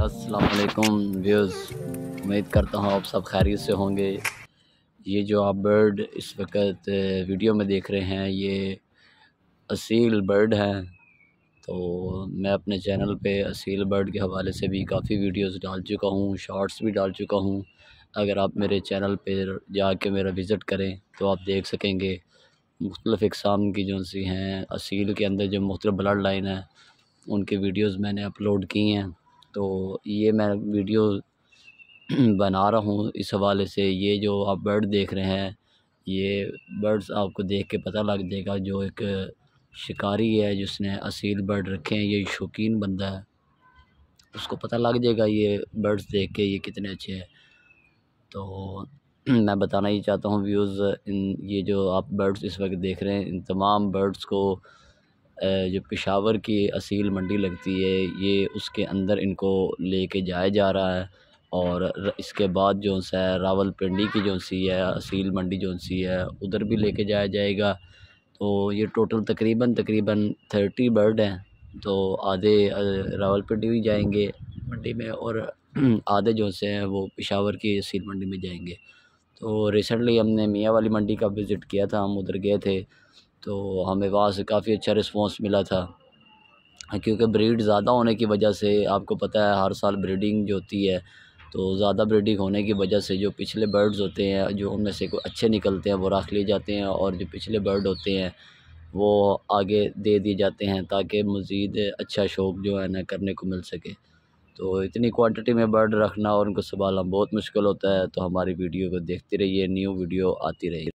असलकुम व्यूज़ उम्मीद करता हूँ आप सब खैरियत से होंगे। ये जो आप बर्ड इस वक्त वीडियो में देख रहे हैं, ये असील बर्ड हैं। तो मैं अपने चैनल पे असील बर्ड के हवाले से भी काफ़ी वीडियोस डाल चुका हूँ शॉर्ट्स भी डाल चुका हूँ। अगर आप मेरे चैनल पे जाके मेरा विज़िट करें तो आप देख सकेंगे। मुख्तलिफ़ इकसाम की जो सी हैं, असील के अंदर जो मुख्तलिफ़ ब्लड लाइन है, उनके वीडियोस मैंने अपलोड की हैं। तो ये मैं वीडियो बना रहा हूँ इस हवाले से। ये जो आप बर्ड देख रहे हैं, ये बर्ड्स आपको देख के पता लग जाएगा जो एक शिकारी है, जिसने असील बर्ड रखे हैं। ये शौकीन बंदा है। उसको पता लग जाएगा ये बर्ड्स देख के ये कितने अच्छे हैं। तो मैं बताना ही चाहता हूँ व्यूज़ इन, ये जो आप बर्ड्स इस वक्त देख रहे हैं, इन तमाम बर्ड्स को जो पेशावर की असील मंडी लगती है, ये उसके अंदर इनको ले लेके जाया जा रहा है और इसके बाद जो सा है, रावलपिंडी की जो सी है, असील मंडी जो सी है, उधर भी लेके जाया जाएगा। तो ये टोटल तकरीबन तकरीबन थर्टी बर्ड हैं तो आधे रावलपिंडी भी जाएँगे मंडी में और आधे जो से हैं, वो पेशावर की असील मंडी में जाएँगे। तो रिसेंटली हमने मियाँ वाली मंडी का विज़िट किया था, हम उधर गए थे तो हमें वहाँ से काफ़ी अच्छा रिस्पॉन्स मिला था। क्योंकि ब्रीड ज़्यादा होने की वजह से आपको पता है हर साल ब्रीडिंग जो होती है तो ज़्यादा ब्रीडिंग होने की वजह से जो पिछले बर्ड्स होते हैं, जो उनमें से कोई अच्छे निकलते हैं, वो रख लिए जाते हैं और जो पिछले बर्ड होते हैं, वो आगे दे दिए जाते हैं ताकि मज़ीद अच्छा शौक़ जो है ना करने को मिल सके। तो इतनी क्वांटिटी में बर्ड रखना और उनको संभालना बहुत मुश्किल होता है तो हमारी वीडियो को देखते रहिए न्यू वीडियो आती रही